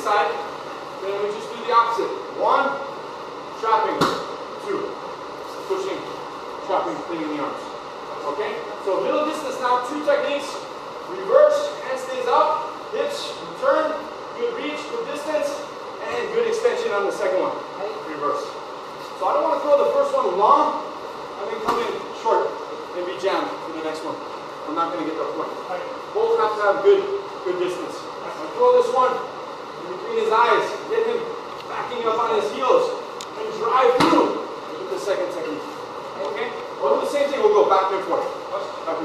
inside, then we just do the opposite. One, trapping, two, pushing, trapping, cleaning the arms. Okay? So middle distance now, two techniques. Reverse, hand stays up, hips, return, good reach, good distance, and good extension on the second one. Reverse. So I don't want to throw the first one long, and then come in short and be jammed for the next one. I'm not going to get the point. Both have to have good, good distance. I throw this one, same thing will go back and forth.